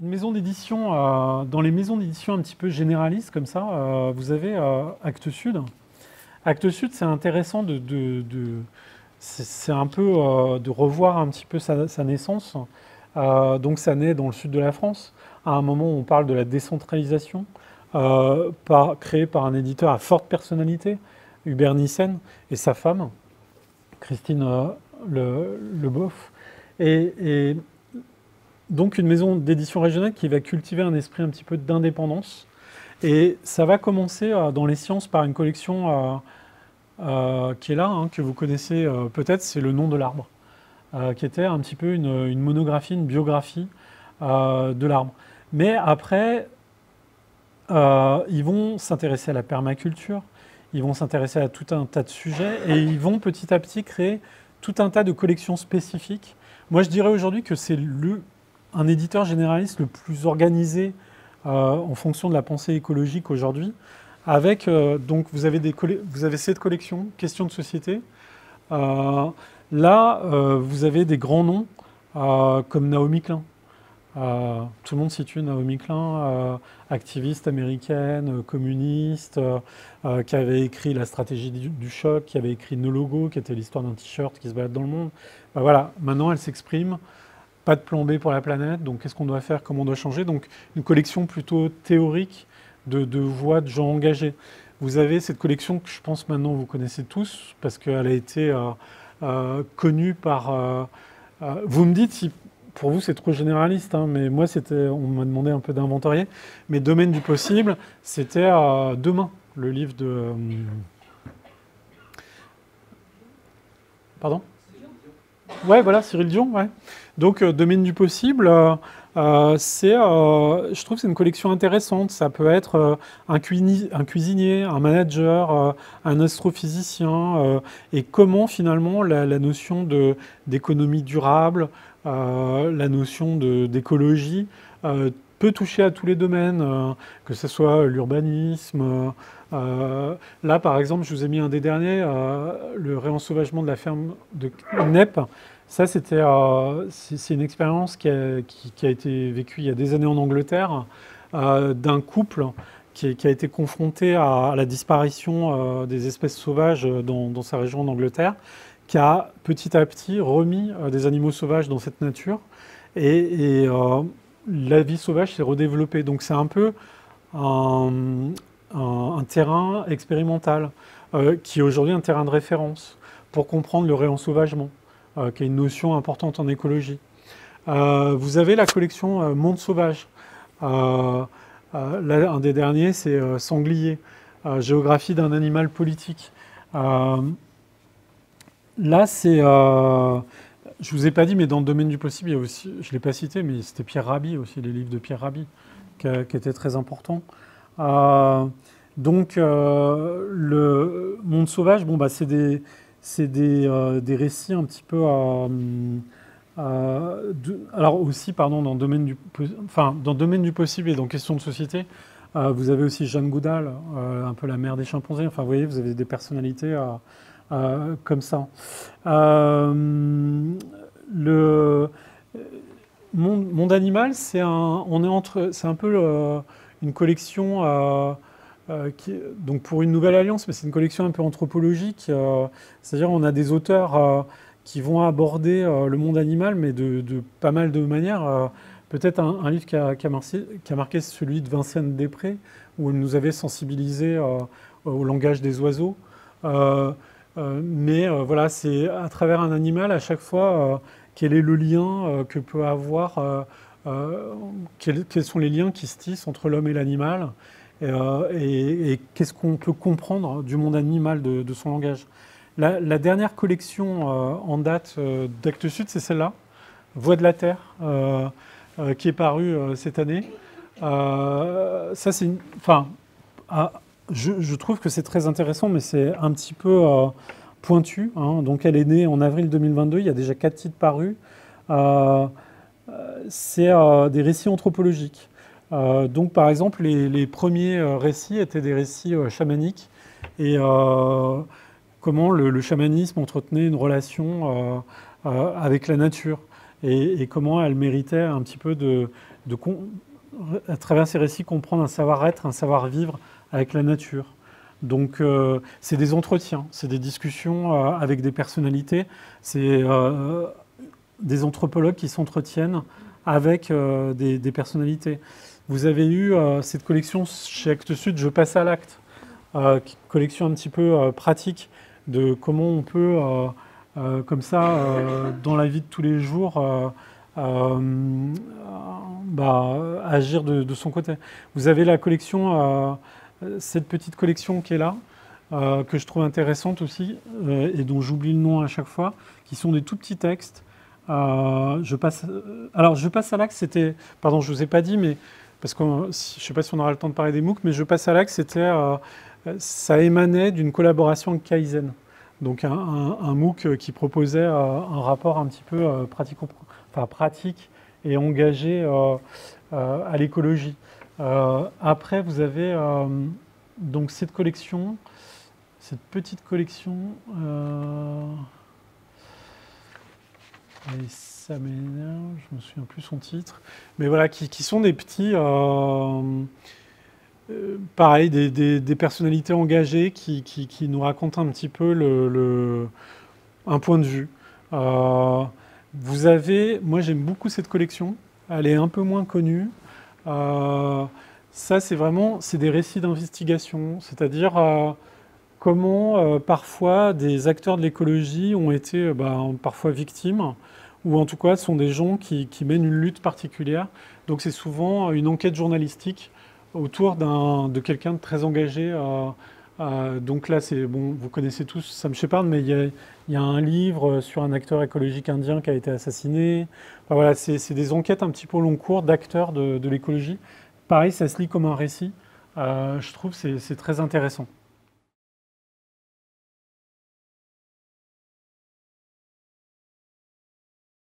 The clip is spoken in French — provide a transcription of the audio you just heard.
une maison d'édition, euh, dans les maisons d'édition un petit peu généralistes comme ça, euh, vous avez euh, Actes Sud. Actes Sud, c'est intéressant de, c'est un peu de revoir un petit peu sa, naissance. donc ça naît dans le sud de la France, à un moment où on parle de la décentralisation, créée par un éditeur à forte personnalité, Hubert Nissen, et sa femme, Christine Le, Leboeuf. et donc une maison d'édition régionale qui va cultiver un esprit un petit peu d'indépendance. Et ça va commencer euh, dans les sciences par une collection euh, euh, qui est là, hein, que vous connaissez peut-être, c'est Le nom de l'arbre, qui était un petit peu une, monographie, une biographie de l'arbre. Mais après, ils vont s'intéresser à la permaculture, ils vont s'intéresser à tout un tas de sujets, et ils vont petit à petit créer tout un tas de collections spécifiques. Moi, je dirais aujourd'hui que c'est le un éditeur généraliste le plus organisé euh, en fonction de la pensée écologique aujourd'hui. Avec, euh, donc, vous avez, des vous cette collection, questions de société. Euh, là, vous avez des grands noms comme Naomi Klein. tout le monde situe Naomi Klein, activiste américaine, communiste, qui avait écrit La stratégie du, choc, qui avait écrit No Logo, qui était l'histoire d'un t-shirt qui se balade dans le monde. Ben voilà, maintenant elle s'exprime pas de plan B pour la planète, donc qu'est-ce qu'on doit faire, comment on doit changer. Donc une collection plutôt théorique de, voix de gens engagés. Vous avez cette collection que je pense maintenant vous connaissez tous, parce qu'elle a été euh, euh, connue par... Euh, vous me dites si pour vous c'est trop généraliste, hein, mais moi c'était, on m'a demandé un peu d'inventorier, mais Domaine du possible, c'était Demain, le livre de... Pardon? Ouais, voilà, Cyril Dion, ouais. Donc, euh, domaine du possible, euh, euh, c'est, je trouve, c'est une collection intéressante. Ça peut être un, cuisinier, un manager, un astrophysicien, et comment finalement la, notion de, d'économie durable, la notion d'écologie peut toucher à tous les domaines, que ce soit l'urbanisme. là, par exemple, je vous ai mis un des derniers, le réensauvagement de la ferme de NEP, ça, c'était, euh, c'est une expérience qui a, été vécue il y a des années en Angleterre euh, d'un couple qui, a été confronté à, la disparition euh, des espèces sauvages dans, sa région en Angleterre, qui a petit à petit remis des animaux sauvages dans cette nature. Et, la vie sauvage s'est redéveloppée. Donc c'est un peu un, terrain expérimental qui est aujourd'hui un terrain de référence pour comprendre le réensauvagement. Euh, qui est une notion importante en écologie. Euh, vous avez la collection euh, Monde sauvage. un des derniers, c'est Sanglier, géographie d'un animal politique. là, c'est je vous ai pas dit, mais dans le domaine du possible, il y a aussi, je ne l'ai pas cité, mais c'était Pierre Rabhi aussi, les livres de Pierre Rabhi, qui, étaient très importants. donc, le monde sauvage, bon, bah, c'est des, c'est euh, des, récits un petit peu alors aussi, pardon, dans le domaine du, enfin, dans domaine du possible et dans question de société, euh, vous avez aussi Jeanne Goudal, euh, un peu la mère des chimpanzés. Enfin, vous voyez, vous avez des personnalités comme ça. le monde, animal, c'est un, on est entre, c'est un peu une collection euh, donc pour une nouvelle alliance, mais c'est une collection un peu anthropologique. Euh, c'est-à-dire on a des auteurs euh, qui vont aborder le monde animal, mais de, pas mal de manières. Peut-être un, livre qui a, marqué, celui de Vincent Després, où il nous avait sensibilisé au langage des oiseaux. Mais voilà, c'est à travers un animal, à chaque fois, quel est le lien que peut avoir, quels, sont les liens qui se tissent entre l'homme et l'animal euh, et, qu'est-ce qu'on peut comprendre du monde animal de, son langage. La, dernière collection euh, en date euh, d'Actes Sud, c'est celle-là, Voix de la Terre, qui est parue cette année. ça, c'est enfin, je, trouve que c'est très intéressant, mais c'est un petit peu pointu. Hein. Donc, elle est née en avril 2022. Il y a déjà quatre titres parus. c'est des récits anthropologiques. Euh, donc, par exemple, les, premiers euh, récits étaient des récits euh, chamaniques et comment le, chamanisme entretenait une relation avec la nature et, comment elle méritait un petit peu de à travers ces récits, comprendre un savoir-être, un savoir-vivre avec la nature. Donc, euh, c'est des entretiens, c'est des discussions euh, avec des personnalités, c'est euh, des anthropologues qui s'entretiennent avec des, personnalités. Vous avez eu cette collection chez Actes Sud, Je passe à l'acte, collection un petit peu pratique de comment on peut, comme ça, dans la vie de tous les jours, bah, agir de, de, son côté. Vous avez la collection cette petite collection qui est là, euh, que je trouve intéressante aussi, euh, et dont j'oublie le nom à chaque fois, qui sont des tout petits textes. Euh, je passe, alors, je passe à l'axe, c'était, pardon, je ne vous ai pas dit, mais parce que je ne sais pas si on aura le temps de parler des MOOC, mais je passe à l'axe, c'était, ça émanait d'une collaboration avec Kaizen. Donc un, un, MOOC qui proposait un rapport un petit peu pratique, enfin, pratique et engagé à l'écologie. Euh, après, vous avez euh, donc cette collection, cette petite collection. Euh, ça m'énerve, je me souviens plus son titre. Mais voilà, qui, sont des petits. pareil, des, personnalités engagées qui, nous racontent un petit peu un point de vue. vous avez, moi j'aime beaucoup cette collection, elle est un peu moins connue. Euh, ça, c'est vraiment c'est des récits d'investigation, c'est-à-dire euh, comment euh, parfois des acteurs de l'écologie ont été bah, parfois victimes, ou en tout cas sont des gens qui, mènent une lutte particulière. Donc c'est souvent une enquête journalistique autour de quelqu'un de très engagé. Donc là, c'est bon, vous connaissez tous Sam Shepard, mais il y, a, un livre sur un acteur écologique indien qui a été assassiné. voilà, c'est des enquêtes un petit peu long cours d'acteurs de, l'écologie Pareil, ça se lit comme un récit. Euh, je trouve c'est très intéressant.